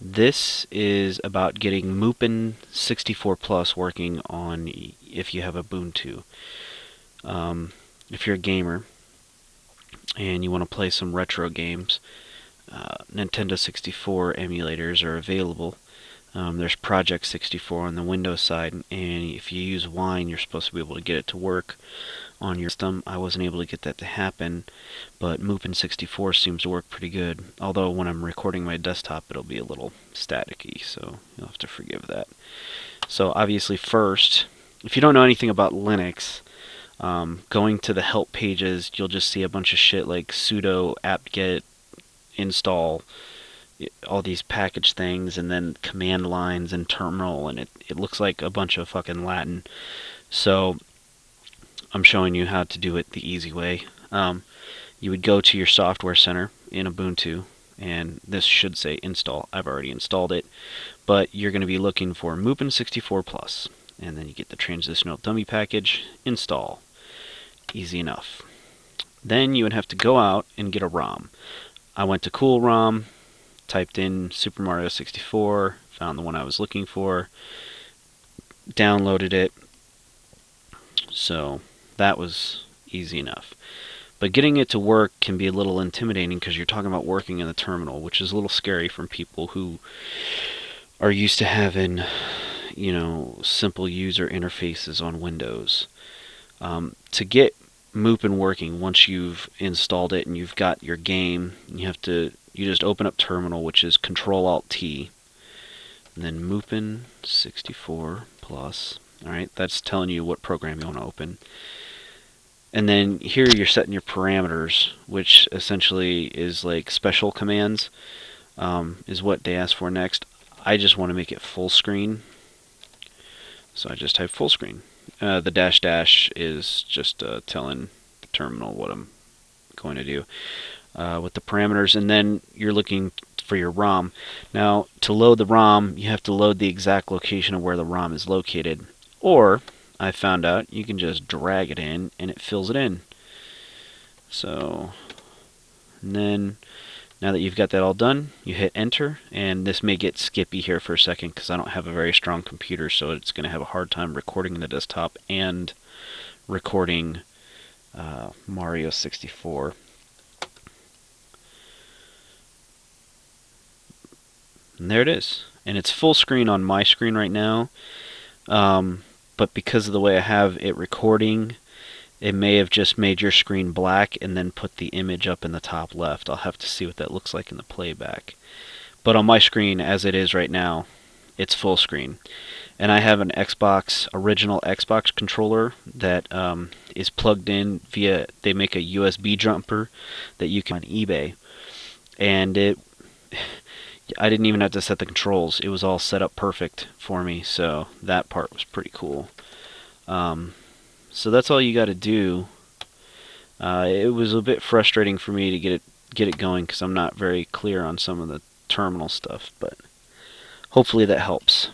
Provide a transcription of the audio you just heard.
This is about getting Mupen 64 Plus working on if you have a Ubuntu. Um, if you're a gamer and you want to play some retro games, uh, Nintendo 64 emulators are available. Um, there's Project 64 on the Windows side, and if you use Wine, you're supposed to be able to get it to work on your system. I wasn't able to get that to happen, but Mupen 64 seems to work pretty good. Although when I'm recording my desktop, it'll be a little staticky, so you'll have to forgive that. So obviously, first, if you don't know anything about Linux, um, going to the help pages, you'll just see a bunch of shit like sudo apt-get install all these package things and then command lines and terminal and it, it looks like a bunch of fucking Latin. So I'm showing you how to do it the easy way. Um, you would go to your software center in Ubuntu, and this should say install. I've already installed it, but you're going to be looking for Mupen 64 Plus, and then you get the transitional dummy package, install. Easy enough. Then you would have to go out and get a ROM. I went to Cool ROM, typed in Super Mario 64, found the one I was looking for, downloaded it. So that was easy enough. But getting it to work can be a little intimidating because you're talking about working in the terminal, which is a little scary from people who are used to having, you know, simple user interfaces on Windows. Um, to get Mupen working, once you've installed it and you've got your game, you have to you just open up Terminal, which is Control Alt T, and then Mupen 64 plus. All right, that's telling you what program you want to open. And then here you're setting your parameters, which essentially is like special commands, um, is what they ask for next. I just want to make it full screen. So I just type full screen. Uh, the dash dash is just uh, telling the terminal what I'm going to do uh, with the parameters. And then you're looking for your ROM. Now, to load the ROM, you have to load the exact location of where the ROM is located. Or I found out you can just drag it in and it fills it in. So, and then now that you've got that all done, you hit enter, and this may get skippy here for a second because I don't have a very strong computer, so it's going to have a hard time recording the desktop and recording uh, Mario 64. And there it is. And it's full screen on my screen right now. Um, but because of the way I have it recording, it may have just made your screen black and then put the image up in the top left. I'll have to see what that looks like in the playback. But on my screen, as it is right now, it's full screen. And I have an Xbox, original Xbox controller that um, is plugged in via, they make a USB jumper that you can on eBay. And it, I didn't even have to set the controls. It was all set up perfect for me, so that part was pretty cool. Um, so that's all you got to do. Uh, it was a bit frustrating for me to get it get it going because I'm not very clear on some of the terminal stuff, but hopefully that helps.